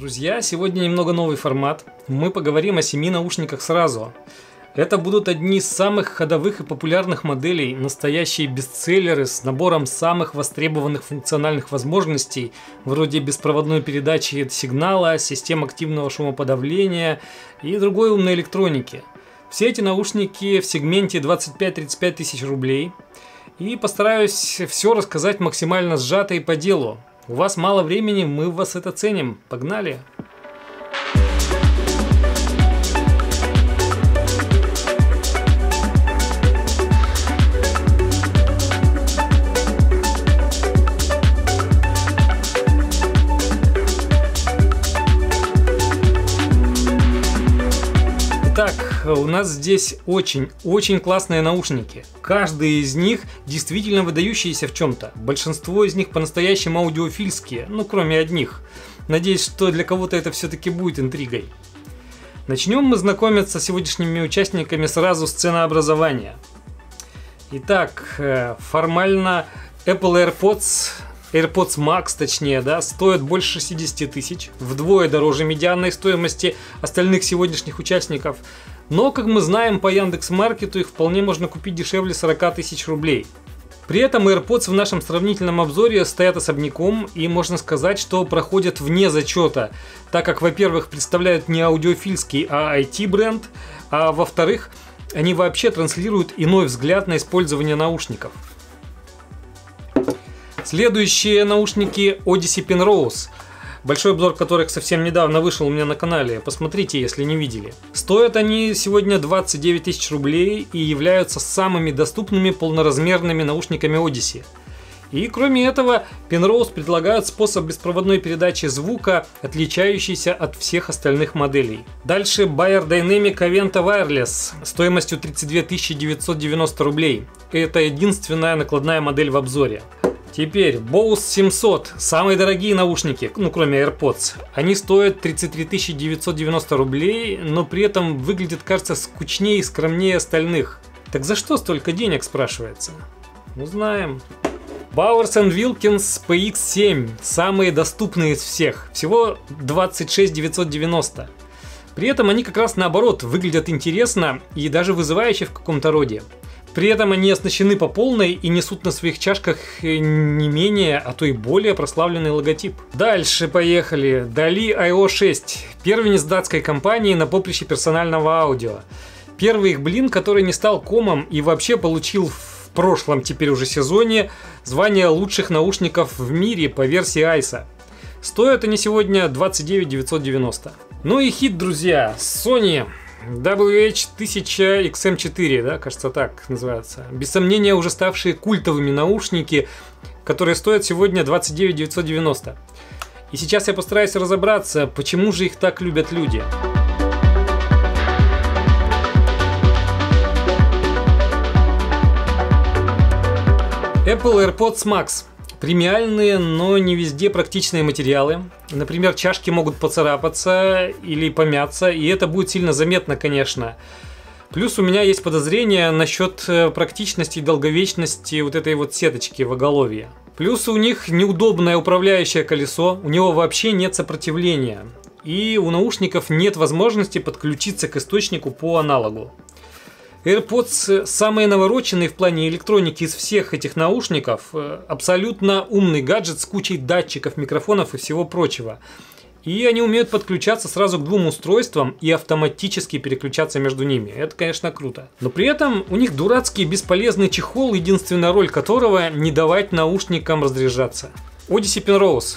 Друзья, сегодня немного новый формат. Мы поговорим о семи наушниках сразу. Это будут одни из самых ходовых и популярных моделей, настоящие бестселлеры с набором самых востребованных функциональных возможностей, вроде беспроводной передачи сигнала, систем активного шумоподавления и другой умной электроники. Все эти наушники в сегменте 25-35 тысяч рублей. И постараюсь все рассказать максимально сжато и по делу. У вас мало времени, мы вас это ценим. Погнали! Нас здесь очень-очень классные наушники. Каждый из них действительно выдающиеся в чем-то. Большинство из них по-настоящему аудиофильские, ну кроме одних. Надеюсь, что для кого-то это все-таки будет интригой. Начнем мы знакомиться с сегодняшними участниками сразу с ценообразования. Итак, э, формально Apple AirPods AirPods Max, точнее, да, стоят больше 60 тысяч, вдвое дороже медианной стоимости остальных сегодняшних участников. Но, как мы знаем, по Яндекс.Маркету их вполне можно купить дешевле 40 тысяч рублей. При этом AirPods в нашем сравнительном обзоре стоят особняком и можно сказать, что проходят вне зачета, так как, во-первых, представляют не аудиофильский, а IT-бренд, а во-вторых, они вообще транслируют иной взгляд на использование наушников – Следующие наушники Odyssey Penrose. Большой обзор которых совсем недавно вышел у меня на канале. Посмотрите, если не видели. Стоят они сегодня 29 тысяч рублей и являются самыми доступными полноразмерными наушниками Odyssey. И кроме этого, Penrose предлагают способ беспроводной передачи звука, отличающийся от всех остальных моделей. Дальше Bayer Dynamic Aventa Wireless стоимостью 32 990 рублей. Это единственная накладная модель в обзоре. Теперь Bose 700, самые дорогие наушники, ну кроме AirPods. Они стоят 33 990 рублей, но при этом выглядят, кажется, скучнее и скромнее остальных. Так за что столько денег, спрашивается? Узнаем. Bowers Wilkins PX7, самые доступные из всех, всего 26 990. При этом они как раз наоборот выглядят интересно и даже вызывающе в каком-то роде. При этом они оснащены по полной и несут на своих чашках э, не менее, а то и более прославленный логотип. Дальше поехали. Дали IO 6. Первенец датской компании на поприще персонального аудио. Первый их блин, который не стал комом и вообще получил в прошлом теперь уже сезоне звание лучших наушников в мире по версии Айса. Стоят они сегодня 29 990. Ну и хит, друзья, Sony WH-1000XM4, да, кажется так называется. Без сомнения уже ставшие культовыми наушники, которые стоят сегодня 29 990. И сейчас я постараюсь разобраться, почему же их так любят люди. Apple AirPods Max Премиальные, но не везде практичные материалы. Например, чашки могут поцарапаться или помяться, и это будет сильно заметно, конечно. Плюс у меня есть подозрение насчет э, практичности и долговечности вот этой вот сеточки в оголовье. Плюс у них неудобное управляющее колесо, у него вообще нет сопротивления. И у наушников нет возможности подключиться к источнику по аналогу. AirPods самые навороченные в плане электроники из всех этих наушников. Э, абсолютно умный гаджет с кучей датчиков, микрофонов и всего прочего. И они умеют подключаться сразу к двум устройствам и автоматически переключаться между ними. Это, конечно, круто. Но при этом у них дурацкий бесполезный чехол, единственная роль которого не давать наушникам разряжаться. Odyssey Penrose.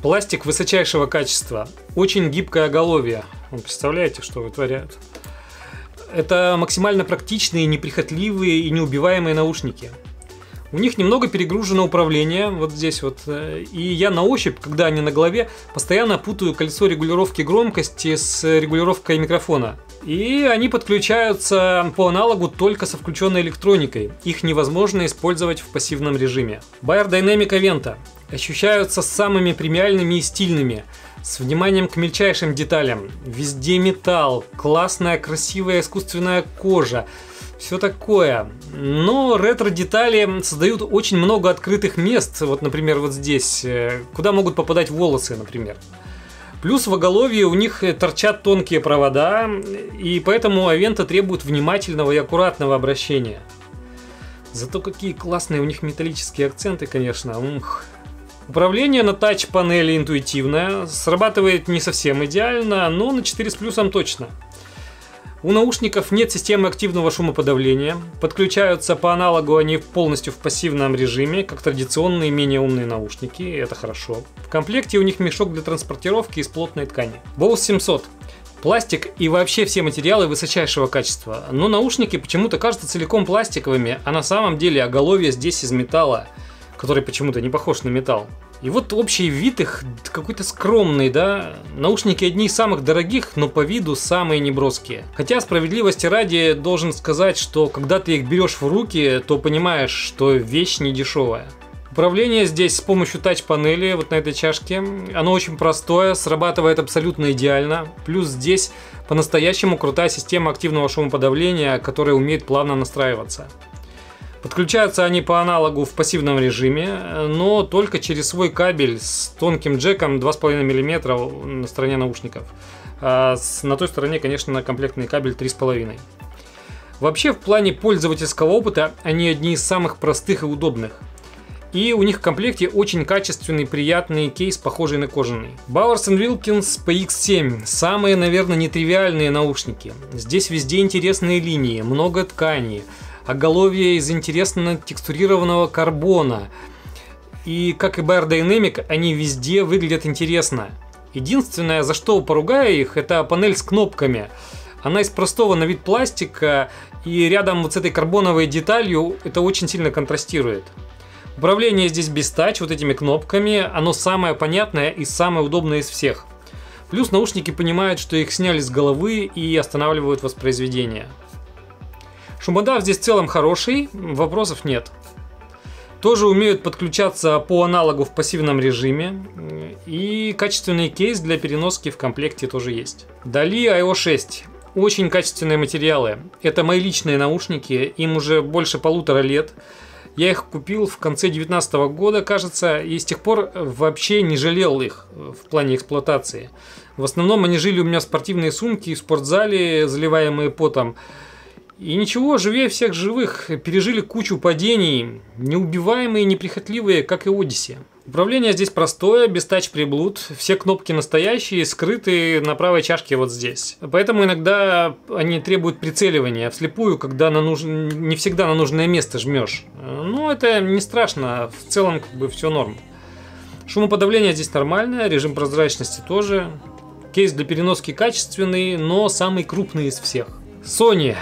Пластик высочайшего качества. Очень гибкое оголовье. Вы представляете, что вытворяют? Это максимально практичные, неприхотливые и неубиваемые наушники. У них немного перегружено управление, вот здесь вот. Э, и я на ощупь, когда они на голове, постоянно путаю колесо регулировки громкости с регулировкой микрофона. И они подключаются по аналогу только со включенной электроникой. Их невозможно использовать в пассивном режиме. Bayer Dynamic Aventa ощущаются самыми премиальными и стильными – с вниманием к мельчайшим деталям. Везде металл, классная, красивая искусственная кожа. Все такое. Но ретро-детали создают очень много открытых мест. Вот, например, вот здесь, э, куда могут попадать волосы, например. Плюс в оголовье у них торчат тонкие провода, и поэтому Авента требует внимательного и аккуратного обращения. Зато какие классные у них металлические акценты, конечно. Ух. Управление на тач-панели интуитивное, срабатывает не совсем идеально, но на 4 с плюсом точно. У наушников нет системы активного шумоподавления. Подключаются по аналогу они полностью в пассивном режиме, как традиционные менее умные наушники, это хорошо. В комплекте у них мешок для транспортировки из плотной ткани. Bose 700. Пластик и вообще все материалы высочайшего качества. Но наушники почему-то кажутся целиком пластиковыми, а на самом деле оголовье здесь из металла, который почему-то не похож на металл. И вот общий вид их какой-то скромный, да. Наушники одни из самых дорогих, но по виду самые неброские. Хотя справедливости ради должен сказать, что когда ты их берешь в руки, то понимаешь, что вещь не дешевая. Управление здесь с помощью тач-панели вот на этой чашке. Оно очень простое, срабатывает абсолютно идеально. Плюс здесь по-настоящему крутая система активного шумоподавления, которая умеет плавно настраиваться. Подключаются они по аналогу в пассивном режиме, но только через свой кабель с тонким джеком 2,5 мм на стороне наушников. А на той стороне, конечно, комплектный кабель 3,5 Вообще, в плане пользовательского опыта они одни из самых простых и удобных. И у них в комплекте очень качественный, приятный кейс, похожий на кожаный. Bowers Wilkins PX7. Самые, наверное, нетривиальные наушники. Здесь везде интересные линии, много тканей оголовье из интересно текстурированного карбона. И как и Dynamic, они везде выглядят интересно. Единственное, за что поругаю их, это панель с кнопками. Она из простого на вид пластика, и рядом вот с этой карбоновой деталью это очень сильно контрастирует. Управление здесь без тач, вот этими кнопками, оно самое понятное и самое удобное из всех. Плюс наушники понимают, что их сняли с головы и останавливают воспроизведение. Шумодав здесь в целом хороший, вопросов нет. Тоже умеют подключаться по аналогу в пассивном режиме. И качественный кейс для переноски в комплекте тоже есть. Дали IO 6. Очень качественные материалы. Это мои личные наушники, им уже больше полутора лет. Я их купил в конце 2019 года, кажется, и с тех пор вообще не жалел их в плане эксплуатации. В основном они жили у меня в спортивной сумке в спортзале, заливаемые потом. И ничего, живее всех живых, пережили кучу падений, неубиваемые, неприхотливые, как и Одиссе. Управление здесь простое, без тач-приблуд, все кнопки настоящие, скрыты на правой чашке вот здесь. Поэтому иногда они требуют прицеливания вслепую, когда на нуж... не всегда на нужное место жмешь. Но это не страшно, в целом как бы все норм. Шумоподавление здесь нормальное, режим прозрачности тоже. Кейс для переноски качественный, но самый крупный из всех. Sony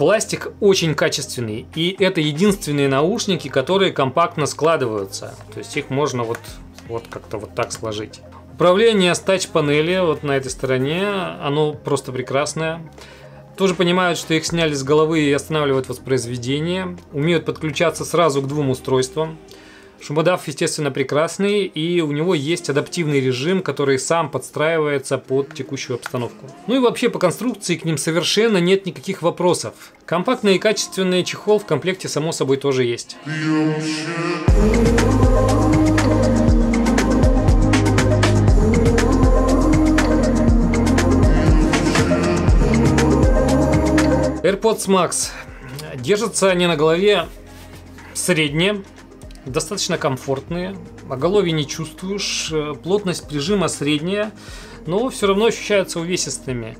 Пластик очень качественный, и это единственные наушники, которые компактно складываются. То есть их можно вот, вот как-то вот так сложить. Управление с тач-панели вот на этой стороне, оно просто прекрасное. Тоже понимают, что их сняли с головы и останавливают воспроизведение. Умеют подключаться сразу к двум устройствам. Шумодав, естественно, прекрасный, и у него есть адаптивный режим, который сам подстраивается под текущую обстановку. Ну и вообще по конструкции к ним совершенно нет никаких вопросов. Компактный и качественный чехол в комплекте само собой тоже есть. AirPods Max. Держатся они на голове средние, достаточно комфортные, оголовья не чувствуешь, э, плотность прижима средняя, но все равно ощущаются увесистыми.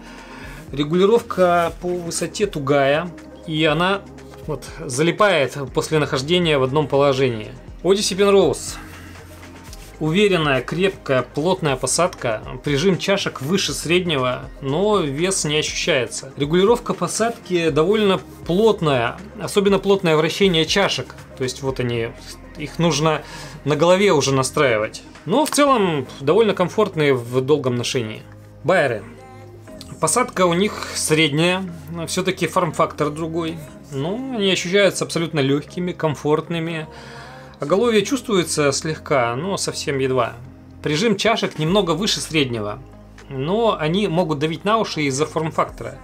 Регулировка по высоте тугая, и она вот, залипает после нахождения в одном положении. Odyssey Penrose. Уверенная, крепкая, плотная посадка, прижим чашек выше среднего, но вес не ощущается. Регулировка посадки довольно плотная, особенно плотное вращение чашек. То есть вот они их нужно на голове уже настраивать. Но в целом довольно комфортные в долгом ношении. Байеры. Посадка у них средняя, все-таки форм-фактор другой. Но они ощущаются абсолютно легкими, комфортными. Оголовье чувствуется слегка, но совсем едва. Прижим чашек немного выше среднего, но они могут давить на уши из-за форм-фактора.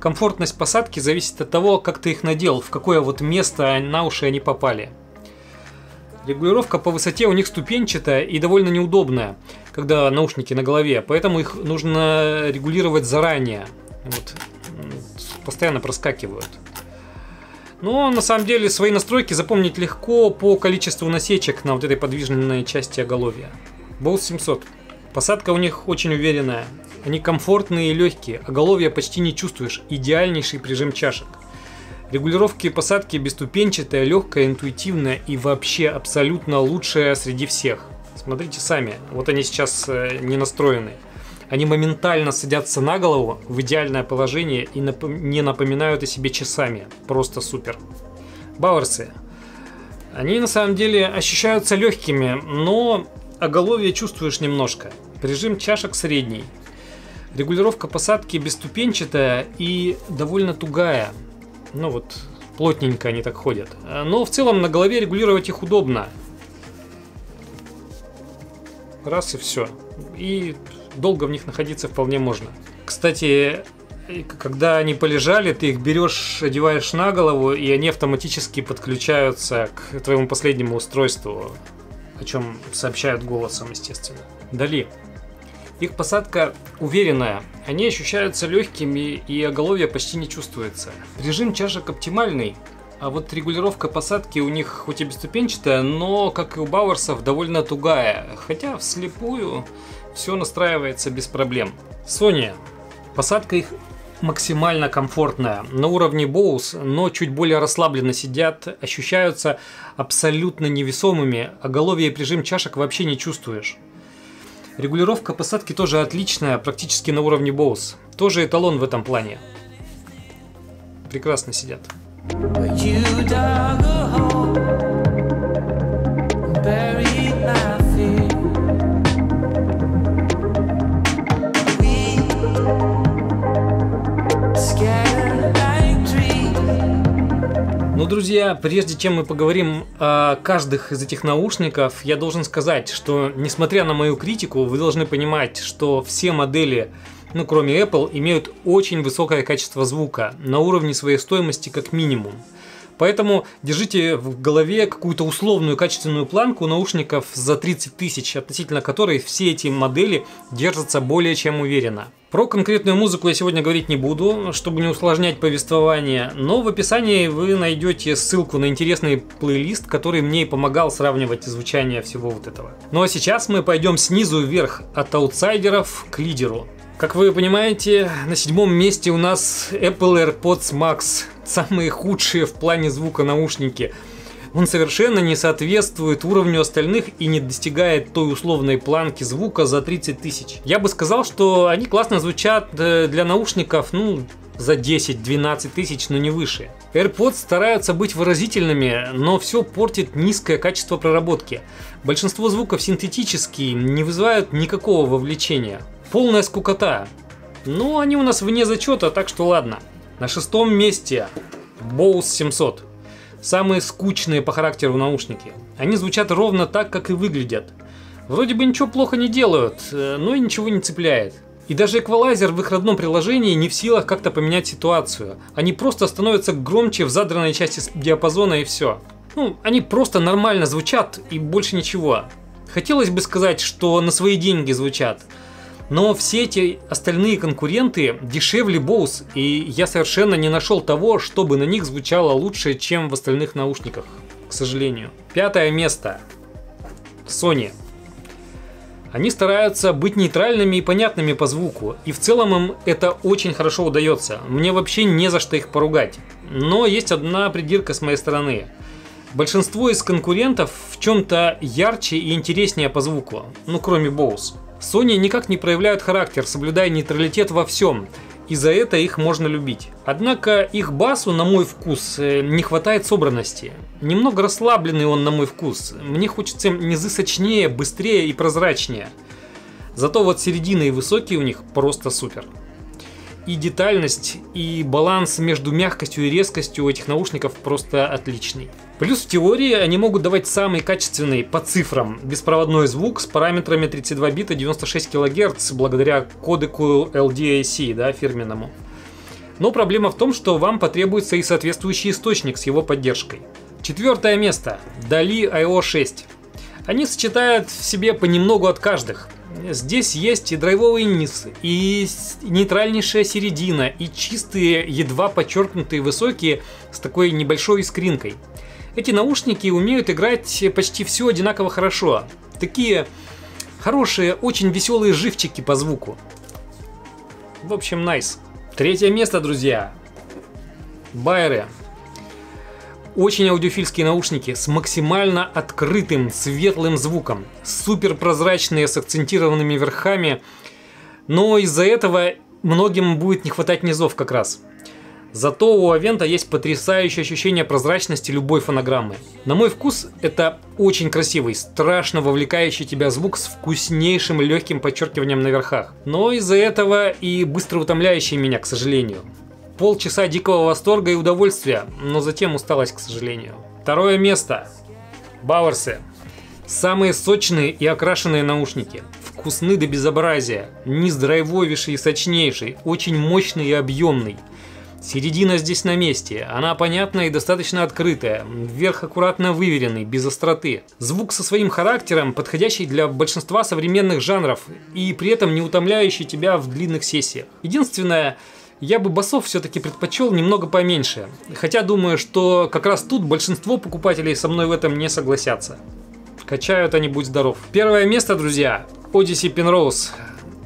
Комфортность посадки зависит от того, как ты их надел, в какое вот место на уши они попали. Регулировка по высоте у них ступенчатая и довольно неудобная. когда наушники на голове, поэтому их нужно регулировать заранее. Вот, постоянно проскакивают. Но на самом деле свои настройки запомнить легко по количеству насечек на вот этой подвижной части оголовья. Bose 700. Посадка у них очень уверенная. Они комфортные и легкие, оголовья почти не чувствуешь. Идеальнейший прижим чашек. Регулировки посадки бесступенчатая, легкая, интуитивная и вообще абсолютно лучшая среди всех. Смотрите сами, вот они сейчас э, не настроены. Они моментально садятся на голову в идеальное положение и не напоминают о себе часами. Просто супер. Бауэрсы. Они на самом деле ощущаются легкими, но оголовье чувствуешь немножко. Прижим чашек средний. Регулировка посадки бесступенчатая и довольно тугая. Ну вот, плотненько они так ходят. Но в целом на голове регулировать их удобно. Раз и все. И долго в них находиться вполне можно. Кстати, когда они полежали, ты их берешь, одеваешь на голову, и они автоматически подключаются к твоему последнему устройству, о чем сообщают голосом, естественно. Дали. Их посадка уверенная, они ощущаются легкими и оголовье почти не чувствуется. Режим чашек оптимальный, а вот регулировка посадки у них хоть и бесступенчатая, но, как и у Бауэрсов, довольно тугая. Хотя вслепую все настраивается без проблем. Sony. Посадка их максимально комфортная, на уровне Bose, но чуть более расслабленно сидят, ощущаются абсолютно невесомыми, а головье и прижим чашек вообще не чувствуешь. Регулировка посадки тоже отличная, практически на уровне Bose. Тоже эталон в этом плане. Прекрасно сидят. You dug a hole, Ну, друзья, прежде чем мы поговорим о каждых из этих наушников, я должен сказать, что, несмотря на мою критику, вы должны понимать, что все модели ну, кроме Apple, имеют очень высокое качество звука, на уровне своей стоимости как минимум. Поэтому держите в голове какую-то условную качественную планку наушников за 30 тысяч, относительно которой все эти модели держатся более чем уверенно. Про конкретную музыку я сегодня говорить не буду, чтобы не усложнять повествование, но в описании вы найдете ссылку на интересный плейлист, который мне и помогал сравнивать звучание всего вот этого. Ну а сейчас мы пойдем снизу вверх от аутсайдеров к лидеру. Как вы понимаете, на седьмом месте у нас Apple AirPods Max. Самые худшие в плане звука наушники. Он совершенно не соответствует уровню остальных и не достигает той условной планки звука за 30 тысяч. Я бы сказал, что они классно звучат э, для наушников, ну, за 10-12 тысяч, но не выше. AirPods стараются быть выразительными, но все портит низкое качество проработки. Большинство звуков синтетические, не вызывают никакого вовлечения. Полная скукота. Ну, они у нас вне зачета, так что ладно. На шестом месте Bose 700. Самые скучные по характеру наушники. Они звучат ровно так, как и выглядят. Вроде бы ничего плохо не делают, э, но и ничего не цепляет. И даже эквалайзер в их родном приложении не в силах как-то поменять ситуацию. Они просто становятся громче в задранной части диапазона и все. Ну, они просто нормально звучат и больше ничего. Хотелось бы сказать, что на свои деньги звучат. Но все эти остальные конкуренты дешевле Bose, и я совершенно не нашел того, чтобы на них звучало лучше, чем в остальных наушниках, к сожалению. Пятое место. Sony. Они стараются быть нейтральными и понятными по звуку, и в целом им это очень хорошо удается. Мне вообще не за что их поругать. Но есть одна придирка с моей стороны. Большинство из конкурентов в чем-то ярче и интереснее по звуку, ну кроме Bose. Sony никак не проявляют характер, соблюдая нейтралитет во всем, и за это их можно любить. Однако их басу, на мой вкус, э, не хватает собранности. Немного расслабленный он на мой вкус. Мне хочется низы сочнее, быстрее и прозрачнее. Зато вот середина и высокие у них просто супер и детальность, и баланс между мягкостью и резкостью у этих наушников просто отличный. Плюс в теории они могут давать самый качественный по цифрам беспроводной звук с параметрами 32 бита 96 кГц благодаря кодеку LDAC, да, фирменному. Но проблема в том, что вам потребуется и соответствующий источник с его поддержкой. Четвертое место. Dali IO 6. Они сочетают в себе понемногу от каждых. Здесь есть и драйвовый низ, и нейтральнейшая середина, и чистые, едва подчеркнутые высокие с такой небольшой искринкой. Эти наушники умеют играть почти все одинаково хорошо. Такие хорошие, очень веселые живчики по звуку. В общем. Nice. Третье место, друзья. Байеры. Очень аудиофильские наушники с максимально открытым светлым звуком, супер прозрачные с акцентированными верхами, но из-за этого многим будет не хватать низов как раз. Зато у Авента есть потрясающее ощущение прозрачности любой фонограммы. На мой вкус, это очень красивый, страшно вовлекающий тебя звук с вкуснейшим легким подчеркиванием на верхах. Но из-за этого и быстро утомляющий меня, к сожалению. Полчаса дикого восторга и удовольствия, но затем усталость, к сожалению. Второе место. Бауэрсы. Самые сочные и окрашенные наушники. Вкусны до безобразия. Низ драйвовейший и сочнейший. Очень мощный и объемный. Середина здесь на месте, она понятная и достаточно открытая, вверх аккуратно выверенный, без остроты. Звук со своим характером, подходящий для большинства современных жанров и при этом не утомляющий тебя в длинных сессиях. Единственное, я бы басов все-таки предпочел немного поменьше. Хотя думаю, что как раз тут большинство покупателей со мной в этом не согласятся. Качают они, будь здоров. Первое место, друзья. Odyssey Penrose.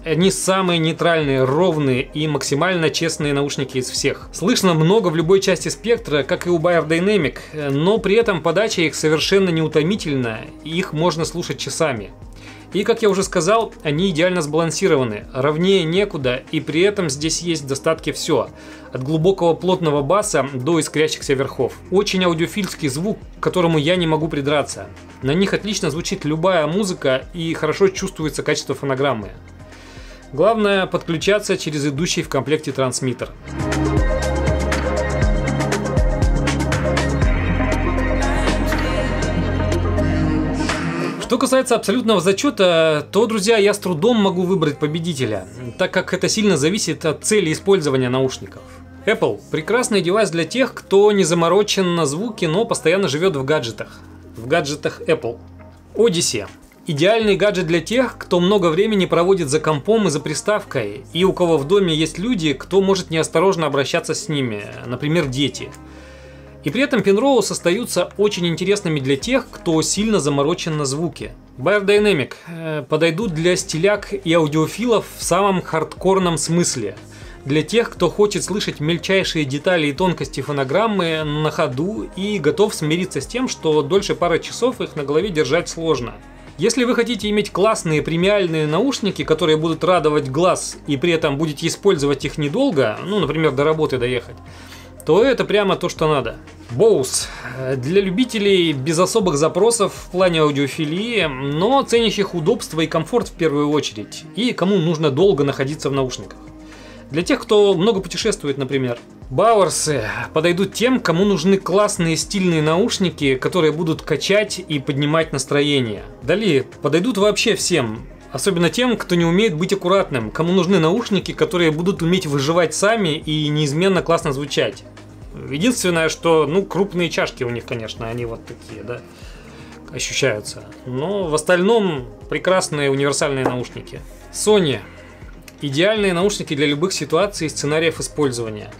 Они самые нейтральные, ровные и максимально честные наушники из всех. Слышно много в любой части спектра, как и у Bayer Dynamic, но при этом подача их совершенно неутомительна, и их можно слушать часами. И, как я уже сказал, они идеально сбалансированы, ровнее некуда, и при этом здесь есть достатки все. От глубокого плотного баса до искрящихся верхов. Очень аудиофильский звук, к которому я не могу придраться. На них отлично звучит любая музыка и хорошо чувствуется качество фонограммы. Главное подключаться через идущий в комплекте трансмиттер. Что касается абсолютного зачета, то, друзья, я с трудом могу выбрать победителя, так как это сильно зависит от цели использования наушников. Apple – прекрасный девайс для тех, кто не заморочен на звуке, но постоянно живет в гаджетах. В гаджетах Apple. Odyssey – идеальный гаджет для тех, кто много времени проводит за компом и за приставкой, и у кого в доме есть люди, кто может неосторожно обращаться с ними, например, дети – и при этом Penrose остаются очень интересными для тех, кто сильно заморочен на звуке. Bayer Dynamic э, подойдут для стиляк и аудиофилов в самом хардкорном смысле. Для тех, кто хочет слышать мельчайшие детали и тонкости фонограммы на ходу и готов смириться с тем, что дольше пары часов их на голове держать сложно. Если вы хотите иметь классные премиальные наушники, которые будут радовать глаз и при этом будете использовать их недолго, ну, например, до работы доехать, то это прямо то, что надо. Боус. Для любителей без особых запросов в плане аудиофилии, но ценящих удобство и комфорт в первую очередь, и кому нужно долго находиться в наушниках. Для тех, кто много путешествует, например. Бауэрсы подойдут тем, кому нужны классные стильные наушники, которые будут качать и поднимать настроение. Дали подойдут вообще всем, Особенно тем, кто не умеет быть аккуратным, кому нужны наушники, которые будут уметь выживать сами и неизменно классно звучать. Единственное, что, ну, крупные чашки у них, конечно, они вот такие, да, ощущаются. Но в остальном прекрасные универсальные наушники. Sony. Идеальные наушники для любых ситуаций и сценариев использования.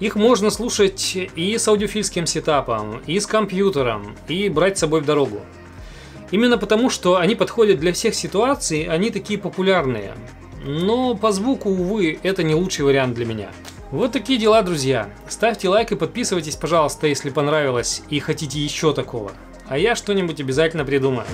Их можно слушать и с аудиофильским сетапом, и с компьютером, и брать с собой в дорогу. Именно потому, что они подходят для всех ситуаций, они такие популярные. Но по звуку, увы, это не лучший вариант для меня. Вот такие дела, друзья. Ставьте лайк и подписывайтесь, пожалуйста, если понравилось и хотите еще такого. А я что-нибудь обязательно придумаю.